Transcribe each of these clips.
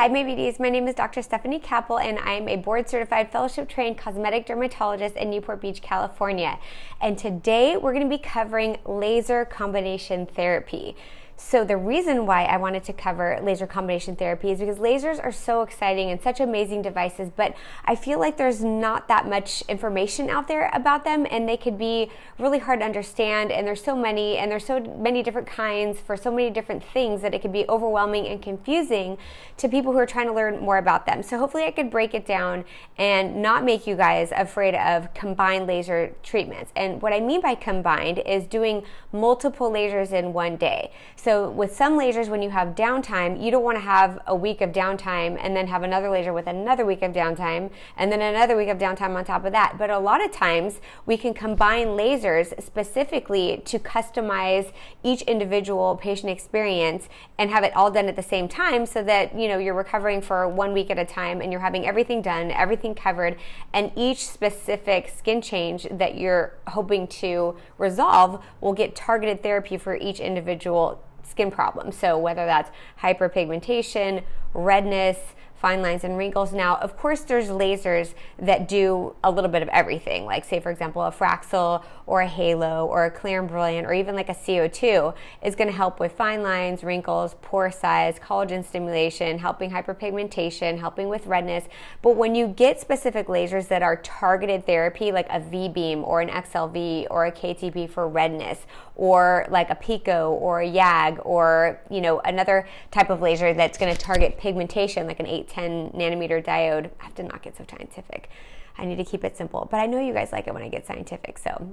Hi, my beauties. My name is Dr. Stefani Kappel, and I'm a board certified fellowship trained cosmetic dermatologist in Newport Beach, California. And today we're going to be covering laser combination therapy. So, the reason why I wanted to cover laser combination therapy is because lasers are so exciting and such amazing devices, but I feel like there's not that much information out there about them, and they could be really hard to understand. And there's so many, and there's so many different kinds for so many different things that it could be overwhelming and confusing to people who are trying to learn more about them. So, hopefully, I could break it down and not make you guys afraid of combined laser treatments. And what I mean by combined is doing multiple lasers in one day. So, so with some lasers, when you have downtime, you don't want to have a week of downtime and then have another laser with another week of downtime and then another week of downtime on top of that. But a lot of times we can combine lasers specifically to customize each individual patient experience and have it all done at the same time so that, you know, you're recovering for one week at a time and you're having everything done, everything covered, and each specific skin change that you're hoping to resolve will get targeted therapy for each individual skin problems. So whether that's hyperpigmentation, redness, fine lines and wrinkles. Now, of course, there's lasers that do a little bit of everything, like, say, for example, a Fraxel or a Halo or a Clear and Brilliant or even like a CO2 is going to help with fine lines, wrinkles, pore size, collagen stimulation, helping hyperpigmentation, helping with redness. But when you get specific lasers that are targeted therapy, like a V beam or an Excel V or a KTP for redness, or like a Pico or a YAG or, you know, another type of laser that's going to target pigmentation, like an 8 10 nanometer diode. I have to not get so scientific. I need to keep it simple. But I know you guys like it when I get scientific. So,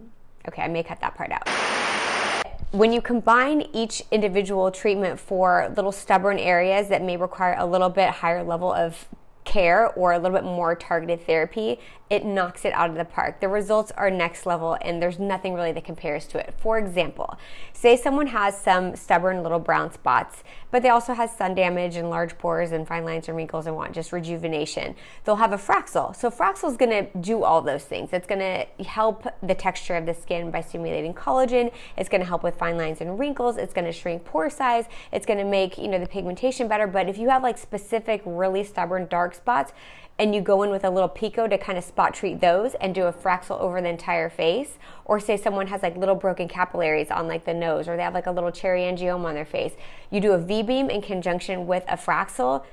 okay, I may cut that part out. When you combine each individual treatment for little stubborn areas that may require a little bit higher level of care or a little bit more targeted therapy, it knocks it out of the park. The results are next level and there's nothing really that compares to it. For example, say someone has some stubborn little brown spots, but they also have sun damage and large pores and fine lines and wrinkles and want just rejuvenation. They'll have a Fraxel. So Fraxel is going to do all those things. It's going to help the texture of the skin by stimulating collagen. It's going to help with fine lines and wrinkles. It's going to shrink pore size. It's going to make, you know, the pigmentation better, but if you have like specific really stubborn dark spots, and you go in with a little pico to kind of spot treat those and do a fraxel over the entire face. Or say someone has like little broken capillaries on like the nose or they have like a little cherry angioma on their face. You do a v-beam in conjunction with a fraxel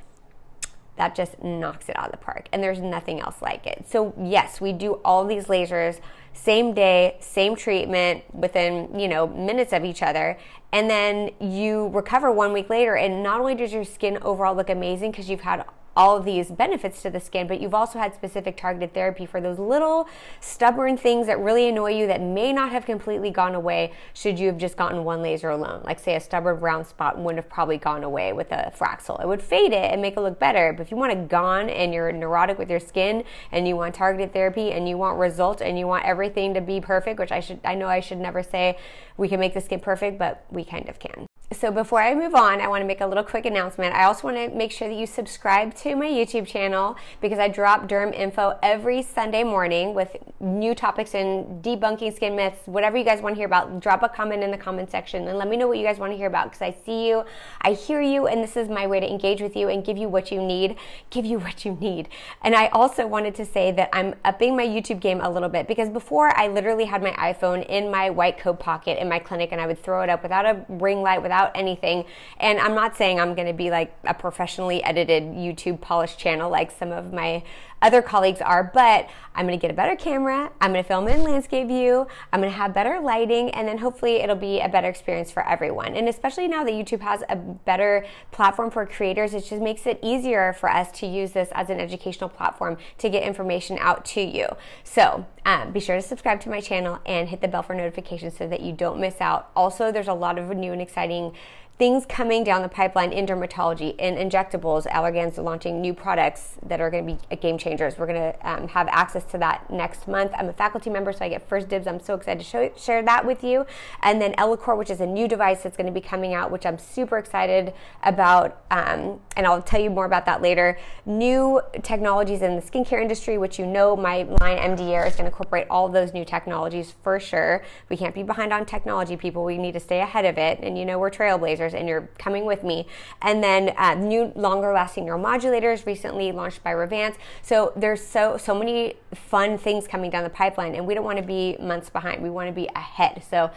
that just knocks it out of the park and there's nothing else like it. So yes we do all these lasers same day same treatment within you know minutes of each other. And then you recover one week later and not only does your skin overall look amazing because you've had all of these benefits to the skin, but you've also had specific targeted therapy for those little stubborn things that really annoy you that may not have completely gone away should you have just gotten one laser alone. Like, say, a stubborn brown spot wouldn't have probably gone away with a Fraxel. It would fade it and make it look better. But if you want it gone and you're neurotic with your skin and you want targeted therapy and you want results and you want everything to be perfect, which I should, I know I should never say we can make the skin perfect, but we kind of can. So before I move on, I want to make a little quick announcement. I also want to make sure that you subscribe to my YouTube channel because I drop derm info every Sunday morning with new topics and debunking skin myths, whatever you guys want to hear about. Drop a comment in the comment section and let me know what you guys want to hear about because I see you, I hear you, and this is my way to engage with you and give you what you need. Give you what you need. And I also wanted to say that I'm upping my YouTube game a little bit because before I literally had my iPhone in my white coat pocket in my clinic and I would throw it up without a ring light, without without anything. And I'm not saying I'm going to be like a professionally edited YouTube polished channel like some of my other colleagues are, but I'm to get a better camera. I'm to film in landscape view. I'm to have better lighting, and then hopefully it'll be a better experience for everyone. And especially now that YouTube has a better platform for creators, it just makes it easier for us to use this as an educational platform to get information out to you. So um, be sure to subscribe to my channel and hit the bell for notifications so that you don't miss out. Also, there's a lot of new and exciting things coming down the pipeline in dermatology, in injectables. Allergan's launching new products that are going to be game changers. We're going to um, have access to that next month. I'm a faculty member, so I get first dibs. I'm so excited to show, share that with you. And then Elicor, which is a new device that's going to be coming out, which I'm super excited about. Um, and I'll tell you more about that later. New technologies in the skincare industry, which you know my line MDAire is going to incorporate all those new technologies for sure. We can't be behind on technology, people. We need to stay ahead of it. And you know, we're trailblazers and you're coming with me. And then uh, new longer lasting neuromodulators recently launched by Revance. So there's so so many fun things coming down the pipeline and we don't want to be months behind. We want to be ahead. So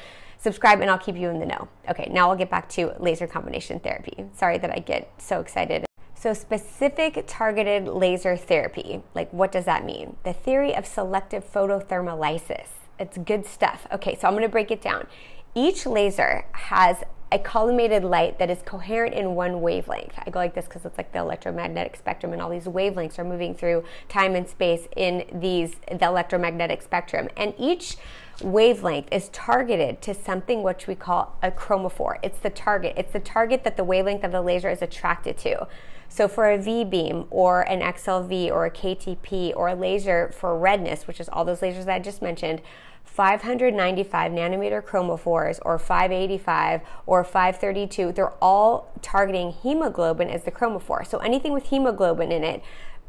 subscribe and I'll keep you in the know. Okay, now I'll get back to laser combination therapy. Sorry that I get so excited. So, specific targeted laser therapy, like what does that mean? The theory of selective photothermolysis. It's good stuff. Okay, so I'm gonna break it down. Each laser has a collimated light that is coherent in one wavelength. I go like this because it's like the electromagnetic spectrum, and all these wavelengths are moving through time and space in these the electromagnetic spectrum. And each wavelength is targeted to something which we call a chromophore. It's the target. It's the target that the wavelength of the laser is attracted to. So for a V beam or an Excel V or a KTP or a laser for redness, which is all those lasers that I just mentioned, 595 nanometer chromophores or 585 or 532, they're all targeting hemoglobin as the chromophore. So anything with hemoglobin in it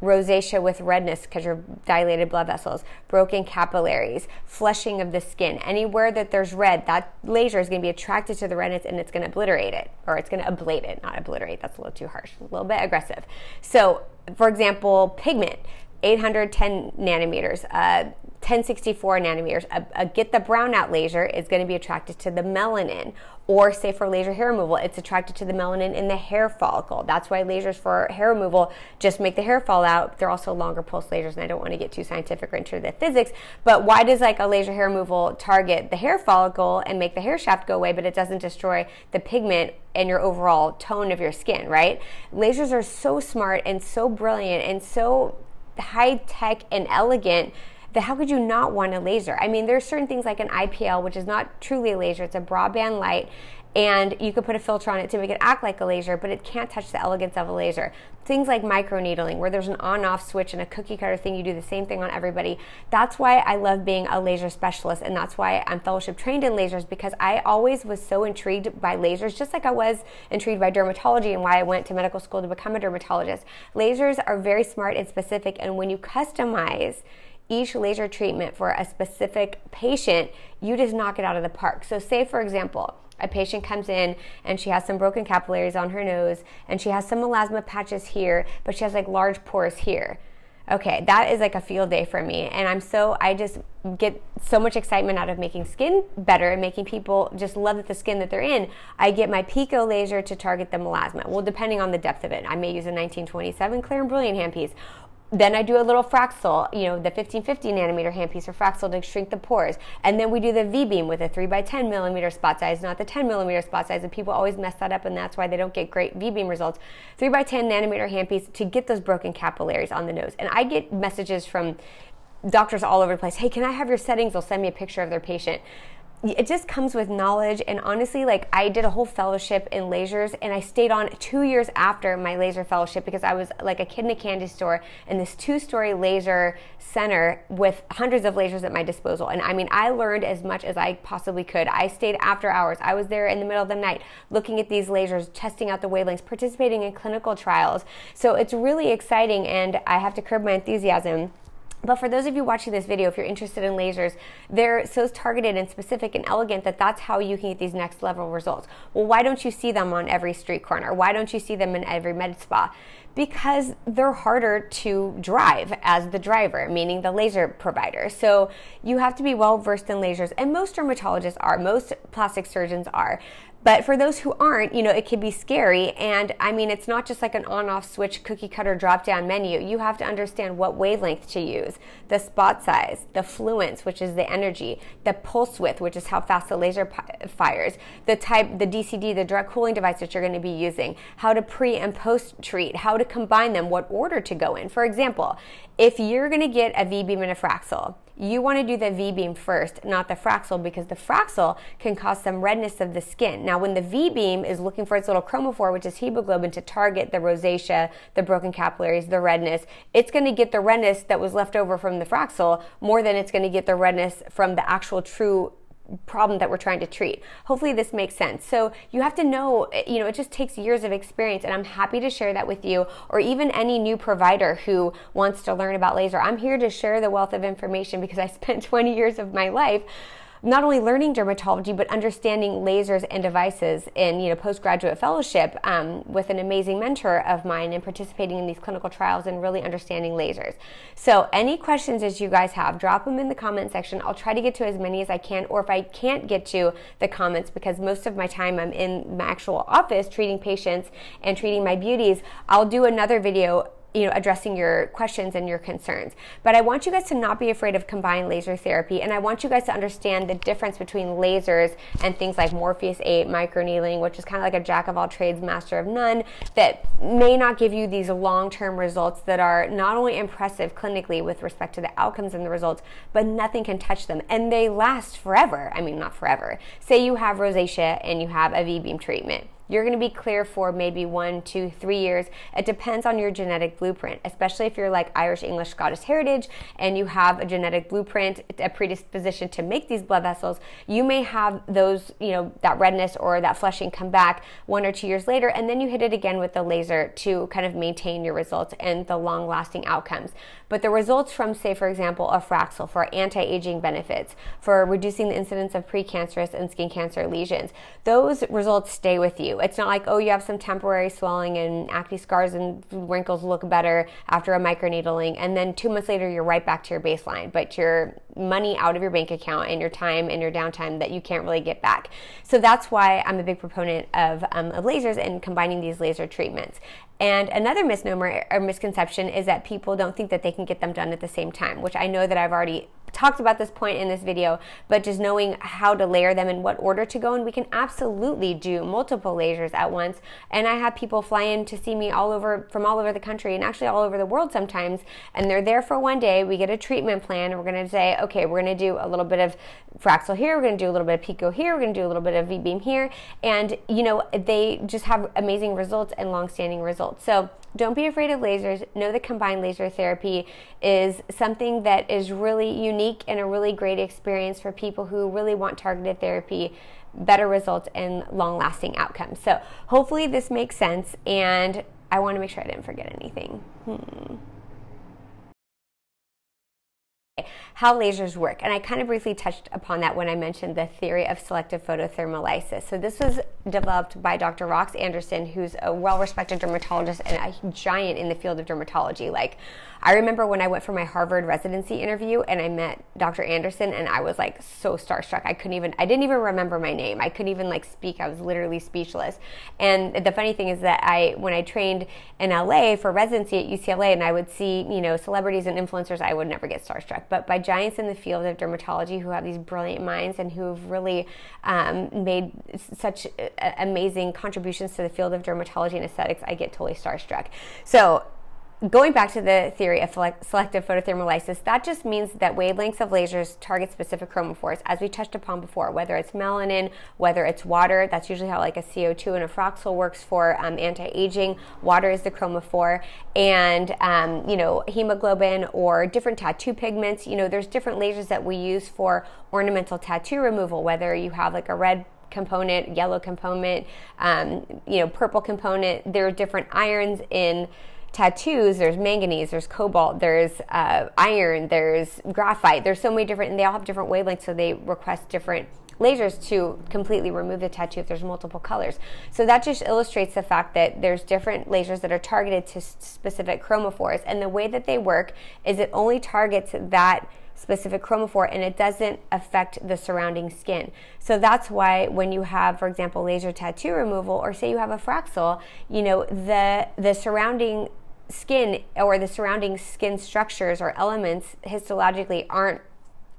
rosacea with redness because you're dilated blood vessels, broken capillaries, flushing of the skin. Anywhere that there's red, that laser is going to be attracted to the redness and it's going to obliterate it, or it's going to ablate it, not obliterate. That's a little too harsh, a little bit aggressive. So, for example, pigment. 810 nanometers, uh, 1064 nanometers. A, a, get the brownout laser is going to be attracted to the melanin. Or say for laser hair removal, it's attracted to the melanin in the hair follicle. That's why lasers for hair removal just make the hair fall out. They're also longer pulse lasers, and I don't want to get too scientific or into the physics. But why does like a laser hair removal target the hair follicle and make the hair shaft go away, but it doesn't destroy the pigment and your overall tone of your skin, right? Lasers are so smart and so brilliant and so high tech and elegant that how could you not want a laser? I mean, there's certain things like an IPL, which is not truly a laser, it's a broadband light, and you could put a filter on it to make it act like a laser, but it can't touch the elegance of a laser. Things like microneedling, where there's an on off switch and a cookie cutter thing, you do the same thing on everybody. That's why I love being a laser specialist, and that's why I'm fellowship trained in lasers because I always was so intrigued by lasers, just like I was intrigued by dermatology and why I went to medical school to become a dermatologist. Lasers are very smart and specific, and when you customize, each laser treatment for a specific patient, you just knock it out of the park. So, say for example, a patient comes in and she has some broken capillaries on her nose and she has some melasma patches here, but she has like large pores here. Okay, that is like a field day for me. And I'm so, I just get so much excitement out of making skin better and making people just love the skin that they're in. I get my Pico laser to target the melasma. Well, depending on the depth of it, I may use a 1927 clear and brilliant handpiece then I do a little Fraxel, you know, the 1550 nanometer handpiece for Fraxel to shrink the pores. And then we do the V beam with a 3 by 10 millimeter spot size, not the 10 millimeter spot size. And people always mess that up, and that's why they don't get great V beam results. 3 by 10 nanometer handpiece to get those broken capillaries on the nose. And I get messages from doctors all over the place hey, can I have your settings? They'll send me a picture of their patient it just comes with knowledge. And honestly like i did a whole fellowship in lasers and i stayed on two years after my laser fellowship because i was like a kid in a candy store in this two story laser center with hundreds of lasers at my disposal. And i mean i learned as much as i possibly could. I stayed after hours. I was there in the middle of the night looking at these lasers testing out the wavelengths participating in clinical trials. So it's really exciting and i have to curb my enthusiasm but for those of you watching this video, if you're interested in lasers, they're so targeted and specific and elegant that that's how you can get these next level results. Well, why don't you see them on every street corner? Why don't you see them in every med spa? Because they're harder to drive as the driver, meaning the laser provider. So you have to be well versed in lasers, and most dermatologists are, most plastic surgeons are. But for those who aren't, you know, it can be scary. And I mean, it's not just like an on off switch cookie cutter drop down menu. You have to understand what wavelength to use, the spot size, the fluence, which is the energy, the pulse width, which is how fast the laser fires, the type, the DCD, the direct cooling device that you're going to be using, how to pre and post treat, how to combine them, what order to go in. For example, if you're going to get a V beam and you want to do the V beam first, not the Fraxel, because the Fraxel can cause some redness of the skin. Now, when the V beam is looking for its little chromophore, which is hemoglobin, to target the rosacea, the broken capillaries, the redness, it's going to get the redness that was left over from the Fraxel more than it's going to get the redness from the actual true problem that we're trying to treat. Hopefully this makes sense. So you have to know, eh, you know, it just takes years of experience and I'm happy to share that with you or even any new provider who wants to learn about laser. I'm here to share the wealth of information because I spent 20 years of my life not only learning dermatology but understanding lasers and devices in you know postgraduate fellowship um, with an amazing mentor of mine and participating in these clinical trials and really understanding lasers. So any questions that you guys have, drop them in the comment section. I'll try to get to as many as I can, or if I can't get to the comments because most of my time I'm in my actual office treating patients and treating my beauties, I'll do another video you know addressing your questions and your concerns. But i want you guys to not be afraid of combined laser therapy and i want you guys to understand the difference between lasers and things like morpheus 8 microneedling which is kind of like a jack of all trades master of none that may not give you these long-term results that are not only impressive clinically with respect to the outcomes and the results but nothing can touch them. And they last forever. I mean not forever. Say you have rosacea and you have a v-beam treatment you're going to be clear for maybe one, two, three years. It depends on your genetic blueprint, especially if you're like Irish, English, Scottish heritage and you have a genetic blueprint, a predisposition to make these blood vessels. You may have those, you know, that redness or that flushing come back one or two years later, and then you hit it again with the laser to kind of maintain your results and the long lasting outcomes. But the results from, say, for example, a Fraxel for anti aging benefits, for reducing the incidence of precancerous and skin cancer lesions, those results stay with you. It's not like, oh, you have some temporary swelling and acne scars and wrinkles look better after a microneedling, and then two months later you're right back to your baseline, but your money out of your bank account and your time and your downtime that you can't really get back. So that's why I'm a big proponent of, um, of lasers and combining these laser treatments. And another misnomer or misconception is that people don't think that they can get them done at the same time, which I know that I've already talked about this point in this video, but just knowing how to layer them and what order to go in, we can absolutely do multiple lasers at once. And I have people fly in to see me all over from all over the country and actually all over the world sometimes. And they're there for one day. We get a treatment plan and we're going to say, okay, we're going to do a little bit of Fraxel here, we're going to do a little bit of Pico here, we're going to do a little bit of V-beam here. And, you know, they just have amazing results and long-standing results. So don't be afraid of lasers. Know that combined laser therapy is something that is really unique and a really great experience for people who really want targeted therapy, better results, and long lasting outcomes. So, hopefully, this makes sense. And I want to make sure I didn't forget anything. Hmm how lasers work. And I kind of briefly touched upon that when I mentioned the theory of selective photothermolysis. So this was developed by Dr. Rox Anderson, who's a well-respected dermatologist and a giant in the field of dermatology. Like I remember when I went for my Harvard residency interview and I met Dr. Anderson and I was like so starstruck. I couldn't even, I didn't even remember my name. I couldn't even like speak. I was literally speechless. And the funny thing is that I, when I trained in LA for residency at UCLA and I would see, you know, celebrities and influencers, I would never get starstruck. But by giants in the field of dermatology who have these brilliant minds and who have really um, made such amazing contributions to the field of dermatology and aesthetics, I get totally starstruck. So going back to the theory of selective photothermolysis, that just means that wavelengths of lasers target specific chromophores, as we touched upon before, whether it's melanin, whether it's water. That's usually how like a CO2 and a Fraxel works for um, anti-aging. Water is the chromophore, and um, you know hemoglobin or different tattoo pigments. You know, there's different lasers that we use for ornamental tattoo removal, whether you have like a red component, yellow component, um, you know, purple component. There are different irons in tattoos, there's manganese, there's cobalt, there's uh, iron, there's graphite. There's so many different, and they all have different wavelengths, so they request different lasers to completely remove the tattoo if there's multiple colors. So that just illustrates the fact that there's different lasers that are targeted to specific chromophores, and the way that they work is it only targets that specific chromophore and it doesn't affect the surrounding skin. So that's why when you have, for example, laser tattoo removal or say you have a Fraxel, you know, the the surrounding skin or the surrounding skin structures or elements histologically aren't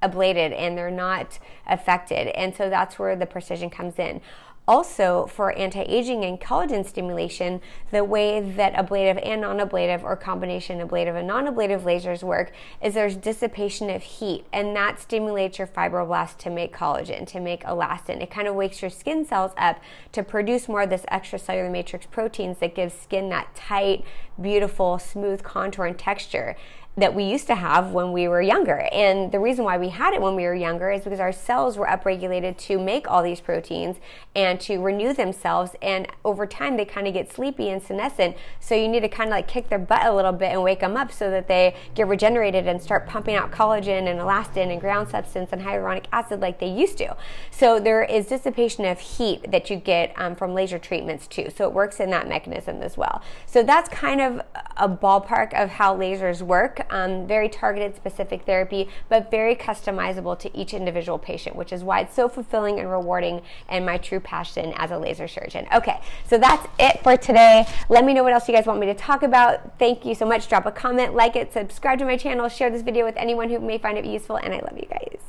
ablated and they're not affected. And so that's where the precision comes in. Also, for anti aging and collagen stimulation, the way that ablative and non ablative or combination ablative and non ablative lasers work is there's dissipation of heat, and that stimulates your fibroblasts to make collagen, to make elastin. It kind of wakes your skin cells up to produce more of this extracellular matrix proteins that gives skin that tight, beautiful, smooth contour and texture that we used to have when we were younger. And the reason why we had it when we were younger is because our cells were upregulated to make all these proteins and to renew themselves. And over time, they kind of get sleepy and senescent. So you need to kind of like kick their butt a little bit and wake them up so that they get regenerated and start pumping out collagen and elastin and ground substance and hyaluronic acid like they used to. So there is dissipation of heat that you get um, from laser treatments too. So it works in that mechanism as well. So that's kind of a ballpark of how lasers work um, very targeted specific therapy, but very customizable to each individual patient, which is why it's so fulfilling and rewarding and my true passion as a laser surgeon. Okay, so that's it for today. Let me know what else you guys want me to talk about. Thank you so much. Drop a comment, like it, subscribe to my channel, share this video with anyone who may find it useful, and I love you guys.